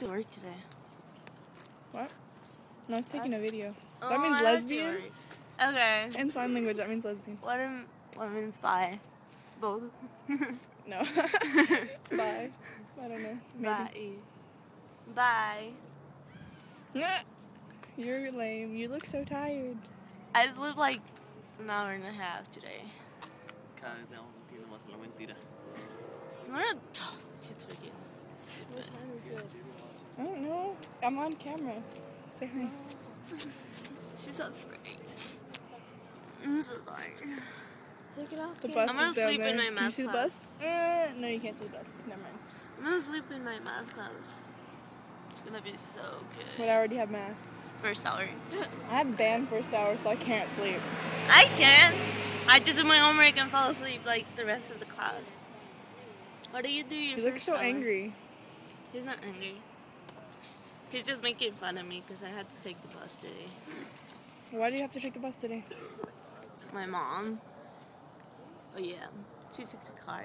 to work today. What? No, I was taking a video. Oh, That means I lesbian? Okay. In sign language, that means lesbian. What am what means bi? Both. No. Bye. I don't know. Maybe. Bye. Bye. Nah. You're lame. You look so tired. I just lived like an hour and a half today. Cada vez me entiendo más la mentira. It's not. It's wicked. What time is it? I don't know. I'm on camera. Say hi. She's afraid. I'm so tired. Take it off. The bus I'm gonna is down sleep in there. my Can you math see the bus? Uh, no, you can't see the bus. Never mind. I'm gonna sleep in my math class. It's gonna be so good. But. I already have math. First hour. I have band first hour, so I can't sleep. I can. I just do my homework and fall asleep like the rest of the class. What do you do? Your You look first so hour? angry. He's not angry. He's just making fun of me because I had to take the bus today. Why do you have to take the bus today? My mom. Oh yeah, she took the car.